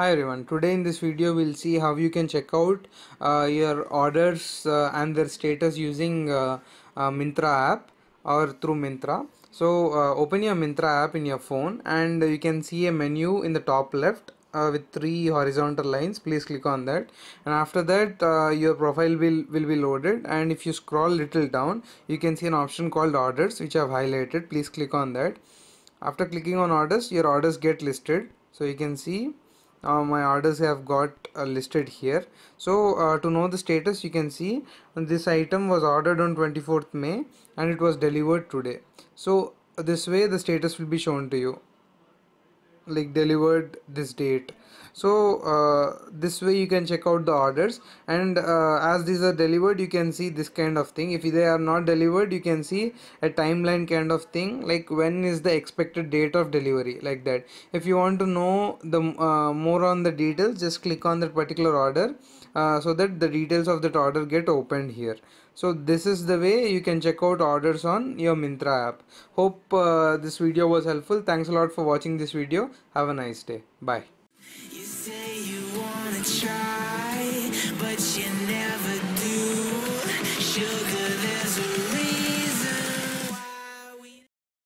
Hi everyone, today in this video we'll see how you can check out uh, your orders uh, and their status using uh, uh, Myntra app or through Myntra. So uh, open your Myntra app in your phone and you can see a menu in the top left uh, with three horizontal lines. Please click on that. And after that your profile will will be loaded. And if you scroll little down you can see an option called orders which I've highlighted. Please click on that. After clicking on orders your orders get listed. So you can see uh, my orders have got uh, listed here. So uh, to know the status you can see this item was ordered on 24th May and it was delivered today. So this way the status will be shown to you like delivered this date. So uh, this way you can check out the orders. And uh, as these are delivered you can see this kind of thing. If they are not delivered you can see a timeline kind of thing like when is the expected date of delivery like that. If you want to know the uh, more on the details just click on that particular order uh, so that the details of that order get opened here so this is the way you can check out orders on your Myntra app. Hope uh, this video was helpful. Thanks a lot for watching this video. Have a nice day. Bye. You